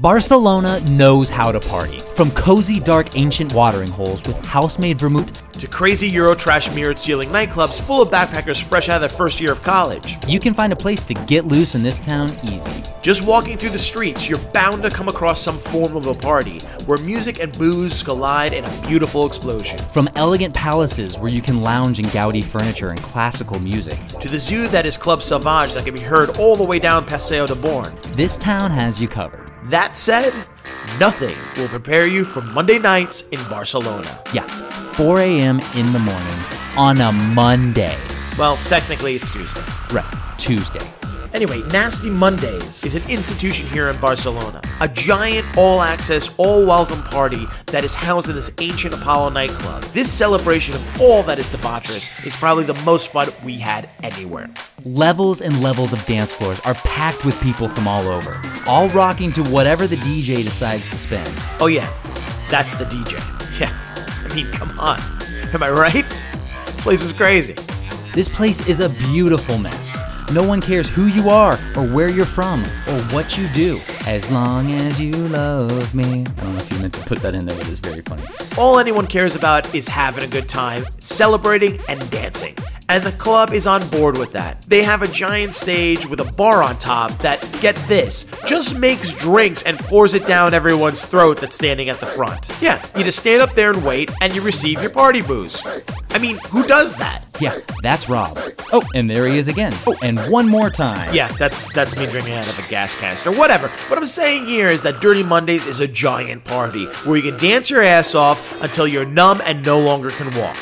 Barcelona knows how to party. From cozy, dark, ancient watering holes with house made vermouth to crazy Eurotrash mirrored ceiling nightclubs full of backpackers fresh out of their first year of college. You can find a place to get loose in this town easy. Just walking through the streets, you're bound to come across some form of a party where music and booze collide in a beautiful explosion. From elegant palaces where you can lounge in gaudy furniture and classical music, to the zoo that is Club Sauvage that can be heard all the way down Paseo de Born. This town has you covered. That said, nothing will prepare you for Monday nights in Barcelona. Yeah, 4 a.m. in the morning on a Monday. Well, technically it's Tuesday. Right, Tuesday. Anyway, Nasty Mondays is an institution here in Barcelona. A giant all access, all welcome party that is housed in this ancient Apolo nightclub. This celebration of all that is debaucherous is probably the most fun we had anywhere. Levels and levels of dance floors are packed with people from all over, all rocking to whatever the DJ decides to spin. Oh, yeah, that's the DJ. Yeah, I mean, come on. Am I right? This place is crazy. This place is a beautiful mess. No one cares who you are or where you're from or what you do, as long as you love me. I don't know if you meant to put that in there, but it's very funny. All anyone cares about is having a good time, celebrating, and dancing. And the club is on board with that. They have a giant stage with a bar on top that, get this, just makes drinks and pours it down everyone's throat that's standing at the front. Yeah, you just stand up there and wait, and you receive your party booze. I mean, who does that? Yeah, that's Rob. Oh, and there he is again. Oh, and one more time. Yeah, that's that's me drinking out of a gas canister. Whatever. What I'm saying here is that Dirty Mondays is a giant party where you can dance your ass off until you're numb and no longer can walk.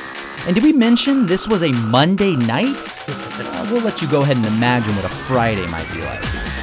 And did we mention this was a Monday night? Uh, we'll let you go ahead and imagine what a Friday might be like.